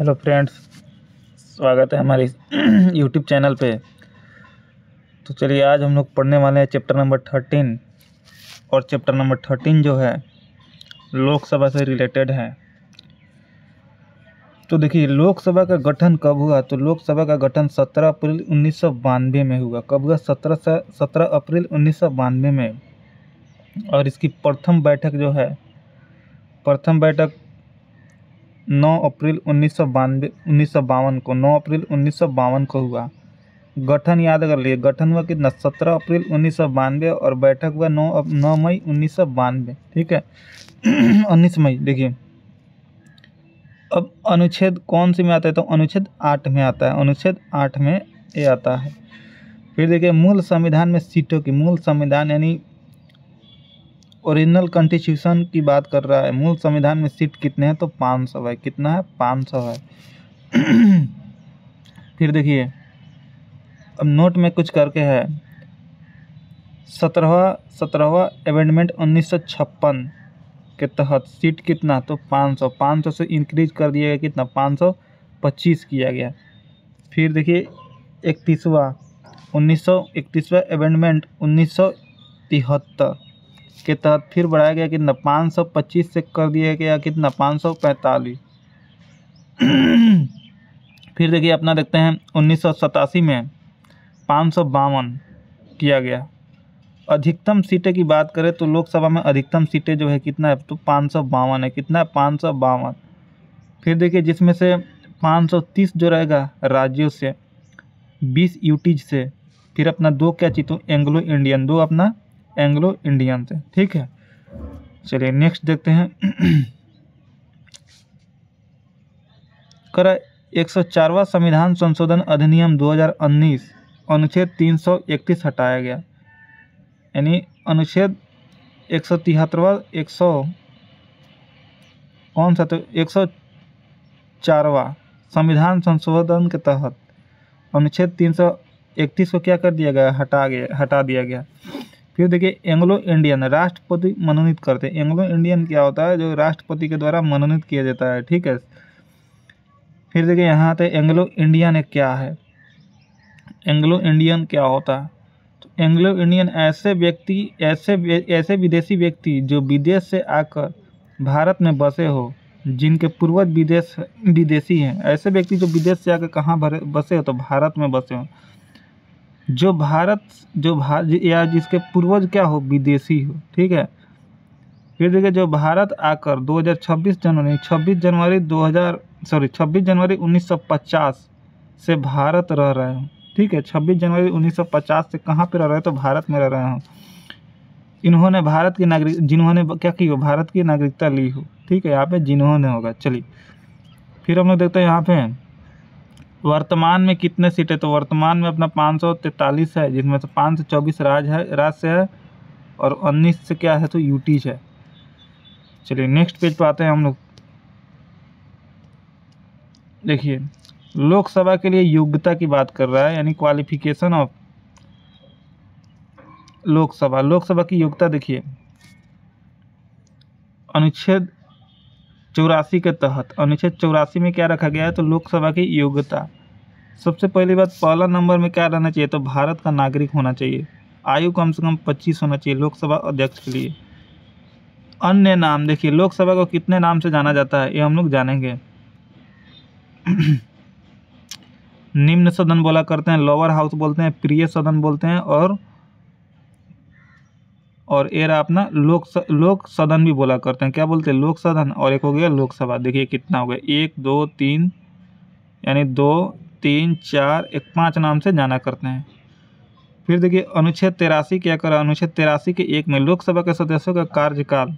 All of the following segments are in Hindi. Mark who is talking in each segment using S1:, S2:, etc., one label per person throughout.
S1: हेलो फ्रेंड्स स्वागत है हमारे यूट्यूब चैनल पे। तो चलिए, आज हम लोग पढ़ने वाले हैं चैप्टर नंबर थर्टीन और चैप्टर नंबर थर्टीन जो है, लोकसभा से रिलेटेड है। तो देखिए, लोकसभा का गठन कब हुआ? तो लोकसभा का गठन 17 अप्रैल उन्नीस सौ बानवे में हुआ। कब हुआ? सत्रह से, सत्रह अप्रैल उन्नीस सौ बानवे में। और इसकी प्रथम बैठक जो है, प्रथम बैठक 9 अप्रैल उन्नीस सौ बानवे, उन्नीस सौ बावन को 9 अप्रैल उन्नीस सौ बावन को हुआ। गठन याद कर लिए गठन हुआ कितना? सत्रह अप्रैल उन्नीस सौ बानवे और बैठक हुआ नौ नौ मई उन्नीस सौ बानवे, ठीक है? उन्नीस मई, देखिए। अब अनुच्छेद कौन से में आता है? तो अनुच्छेद आठ में आता है। अनुच्छेद आठ में ये आता है। फिर देखिए, मूल संविधान में सीटों की, मूल संविधान यानी ओरिजिनल कॉन्स्टिट्यूशन की बात कर रहा है। मूल संविधान में सीट कितने हैं? तो पाँच सौ है। कितना है? पाँच सौ है। फिर देखिए। अब नोट में कुछ करके है। सत्रहवा सत्रहवा अमेंडमेंट उन्नीस सौ छप्पन के तहत सीट कितना? तो पाँच सौ। पाँच सौ से इंक्रीज कर दिया गया कितना? पाँच सौ पच्चीस किया गया। फिर देखिए, इकतीसवा, उन्नीस सौ इकतीसवा अमेंडमेंट उन्नीस सौ तिहत्तर। के तहत फिर बढ़ाया गया कितना पाँच सौ पच्चीस से कर दिया गया कितना पाँच सौ पैंतालीस। फिर देखिए अपना देखते हैं, उन्नीस सौ सतासी में पाँच सौ बावन किया गया। अधिकतम सीटें की बात करें तो लोकसभा में अधिकतम सीटें जो है कितना है तो पाँच सौ बावन है। कितना है? पाँच सौ बावन। फिर देखिए जिसमें से पाँच सौ तीस जो रहेगा राज्यों से, बीस यूटीज से, फिर अपना दो क्या चीतों? Anglo Indian. दो अपना एंग्लो इंडियन से ठीक है? चलिए नेक्स्ट देखते हैं। करा, एक सौ चारवा संविधान संशोधन अधिनियम 2019 अनुच्छेद 331 हटाया गया। यानी अनुच्छेद एक सौ तिहत्तरवा, एक सौ, कौन सा तो एक सौ चारवा संविधान संशोधन के तहत अनुच्छेद तीन सौ इकतीस को क्या कर दिया गया, हटा गया, हटा दिया गया। फिर देखिए एंग्लो इंडियन राष्ट्रपति मनोनीत करते हैं। एंग्लो इंडियन क्या होता है? जो राष्ट्रपति के द्वारा मनोनीत किया जाता है, ठीक है? फिर देखिए, यहाँ पे एंग्लो इंडियन एक क्या है? एंग्लो इंडियन क्या होता है? तो एंग्लो इंडियन ऐसे व्यक्ति, ऐसे ऐसे विदेशी व्यक्ति जो विदेश से आकर भारत में बसे हो, जिनके पूर्वज विदेश, विदेशी हैं। ऐसे व्यक्ति जो विदेश से आकर कहाँ बसे हो तो भारत में बसे हो। जो भारत, जो भार या जिसके पूर्वज क्या हो, विदेशी हो, ठीक है? फिर देखिए, जो भारत आकर 2026 जनवरी 26 जनवरी 2000 सॉरी 26 जनवरी 1950 से भारत रह रहे हो, ठीक है? 26 जनवरी 1950 से कहाँ पे रह रहे हो? तो भारत में रह रहे हो। इन्होंने भारत की नागरिक, जिन्होंने क्या की हो, भारत की नागरिकता ली हो, ठीक है? यहाँ पे जिन्होंने होगा, चलिए। फिर हम लोग देखते हैं यहाँ पे। वर्तमान में कितने सीटें तो वर्तमान में अपना पाँच सौ तैंतालीस है, जिसमें से पाँच सौ चौबीस राज है, राज्य से है और उन्नीस से क्या है? तो यूटीज है चलिए नेक्स्ट पेज पर आते हैं हम लोग। देखिए, लोकसभा के लिए योग्यता की बात कर रहा है, यानी क्वालिफिकेशन ऑफ़ लोकसभा। लोकसभा की योग्यता देखिए, अनुच्छेद चौरासी के तहत, अनुच्छेद चौरासी में क्या रखा गया है? तो लोकसभा की योग्यता। सबसे पहली बात पहला नंबर में क्या रहना चाहिए? तो भारत का नागरिक होना चाहिए। आयु कम से कम पच्चीस होना चाहिए लोकसभा अध्यक्ष के लिए। अन्य नाम देखिए लोकसभा को कितने नाम से जाना जाता है ये हम लोग जानेंगे। निम्न सदन बोला करते हैं लोअर हाउस बोलते हैं प्रिय सदन बोलते हैं और और ये रहा अपना लोक स, लोक सदन भी बोला करते हैं। क्या बोलते हैं? लोक सदन और एक हो गया लोकसभा। देखिए कितना हो गया? एक दो तीन यानी दो तीन, चार, एक पाँच नाम से जाना करते हैं। फिर देखिए, अनुच्छेद तिरासी क्या करा? अनुच्छेद तिरासी के एक में लोकसभा के सदस्यों का कार्यकाल।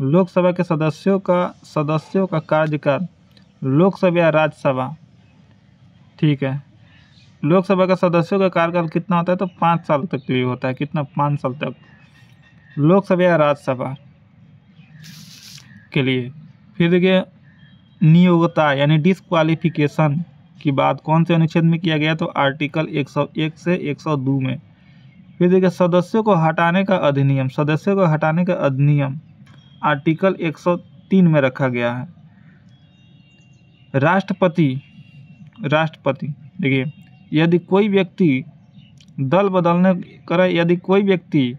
S1: लोकसभा के सदस्यों का सदस्यों का कार्यकाल लोकसभा या राज्यसभा। ठीक है। लोकसभा का सदस्यों का कार्यकाल कितना होता है? तो पाँच साल तक के लिए होता है। कितना? पाँच साल तक। लोकसभा या राज्यसभा के लिए। फिर देखिए नियोगता यानी डिसक्वालिफिकेशन की बात कौन से अनुच्छेद में किया गया तो आर्टिकल 101 से 102 में। फिर देखिए, सदस्यों को हटाने का अधिनियम, सदस्यों को हटाने का अधिनियम आर्टिकल 103 में रखा गया है। राष्ट्रपति राष्ट्रपति, देखिए, यदि कोई व्यक्ति दल बदलने करे, यदि कोई व्यक्ति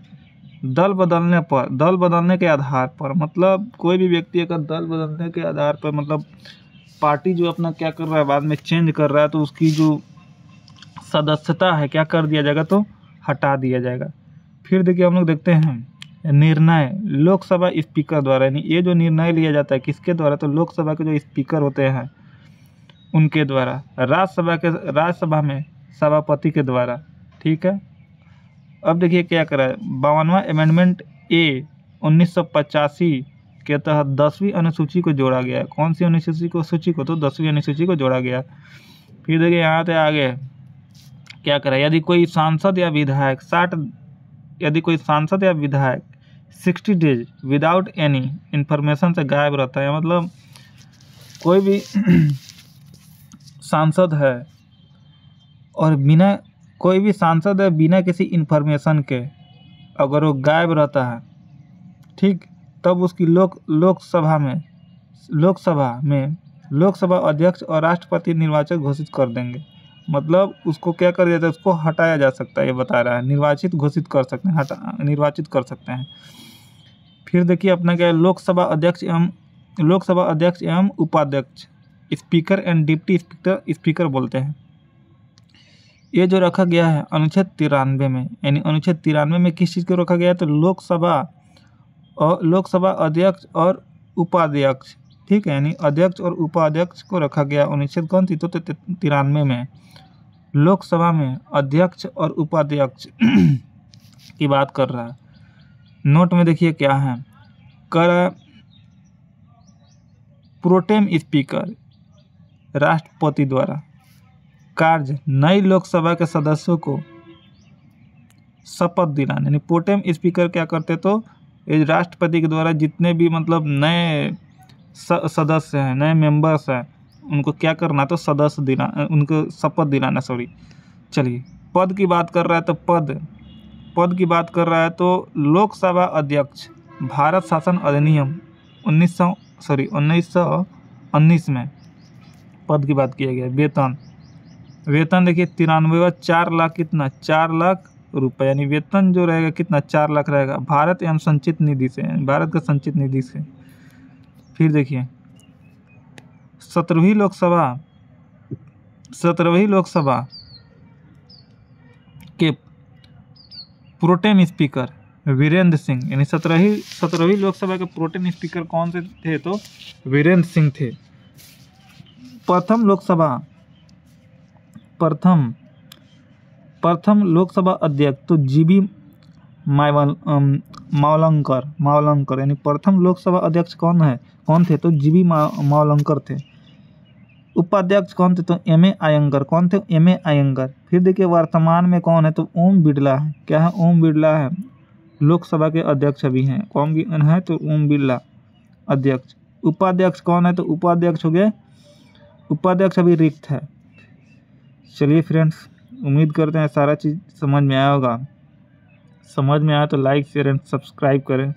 S1: दल बदलने पर, दल बदलने के आधार पर मतलब कोई भी व्यक्ति अगर दल बदलने के आधार पर मतलब पार्टी जो अपना क्या कर रहा है, बाद में चेंज कर रहा है तो उसकी जो सदस्यता है, क्या कर दिया जाएगा तो हटा दिया जाएगा। फिर देखिए हम लोग देखते हैं निर्णय लोकसभा स्पीकर द्वारा, यानी ये जो निर्णय लिया जाता है, किसके द्वारा तो लोकसभा के जो स्पीकर होते हैं, उनके द्वारा, राज्यसभा के, राज्यसभा में सभापति के द्वारा, ठीक है? अब देखिए क्या करा है, बावनवा अमेंडमेंट ए उन्नीस सौ पचासी के तहत दसवीं अनुसूची को जोड़ा गया है। कौन सी अनुसूची को सूची को? तो दसवीं अनुसूची को जोड़ा गया। फिर देखिए, यहाँ से आगे क्या करें? यदि कोई सांसद या विधायक साठ यदि कोई सांसद या विधायक sixty days without any information से गायब रहता है मतलब कोई भी सांसद है और बिना कोई भी सांसद है बिना किसी इन्फॉर्मेशन के अगर वो गायब रहता है, ठीक? तब उसकी लोक, लोकसभा में लोकसभा में लोकसभा अध्यक्ष और राष्ट्रपति निर्वाचित घोषित कर देंगे। मतलब उसको क्या कर दिया जाता है उसको हटाया जा सकता है, ये बता रहा है। निर्वाचित घोषित कर सकते हैं, हटा, निर्वाचित कर सकते हैं। फिर देखिए अपना क्या है, लोकसभा अध्यक्ष एवं, लोकसभा अध्यक्ष एवं उपाध्यक्ष, speaker and deputy speaker speaker बोलते हैं। ये जो रखा गया है, अनुच्छेद तिरानवे में, यानी अनुच्छेद तिरानवे में किस चीज़ को रखा गया है? तो लोकसभा और लोकसभा अध्यक्ष और उपाध्यक्ष। ठीक है, यानी अध्यक्ष और उपाध्यक्ष को रखा गया कौन थी तो तिरानवे में। लोकसभा में अध्यक्ष और उपाध्यक्ष की बात कर रहा है। नोट में देखिए क्या है। कर प्रोटेम स्पीकर, राष्ट्रपति द्वारा कार्य नई लोकसभा के सदस्यों को शपथ दिलाने। यानी प्रोटेम स्पीकर क्या करते तो राष्ट्रपति के द्वारा जितने भी मतलब नए सदस्य हैं, नए मेंबर्स हैं, उनको क्या करना तो सदस्य दिला उनको शपथ दिलाना सॉरी चलिए, पद की बात कर रहा है तो पद पद की बात कर रहा है तो लोकसभा अध्यक्ष, भारत शासन अधिनियम उन्नीस सौ सॉरी उन्नीस सौ उन्नीस में पद की बात किया गया, वेतन. वेतन देखिए, तिरानवे व चार लाख कितना? चार लाख रुपये, यानी वेतन जो रहेगा कितना? चार लाख रहेगा। भारत एवं संचित निधि से, भारत का संचित निधि से। फिर देखिए। सत्रहवीं लोकसभा सत्रहवीं लोकसभा के प्रोटेम स्पीकर वीरेंद्र सिंह, यानी सत्रहवीं सत्रहवीं लोकसभा के प्रोटेम स्पीकर कौन से थे? तो वीरेंद्र सिंह थे। प्रथम लोकसभा, प्रथम प्रथम लोकसभा अध्यक्ष तो जीबी मावल मावलंकर मावलंकर, यानी प्रथम लोकसभा अध्यक्ष कौन है? कौन थे? तो जीबी मावलंकर थे। उपाध्यक्ष कौन थे? तो एम ए आयंगर। कौन थे? M A Ayyangar. फिर देखिए, वर्तमान में कौन है? तो ओम बिरला है। क्या है? ओम बिरला है। लोकसभा के अध्यक्ष अभी हैं। कौन भी है? तो ओम बिरला अध्यक्ष। उपाध्यक्ष कौन है? तो उपाध्यक्ष हो गए। उपाध्यक्ष अभी रिक्त है। चलिए फ्रेंड्स उम्मीद करते हैं सारा चीज़ समझ में आया होगा। समझ में आया तो लाइक शेयर एंड सब्सक्राइब करें।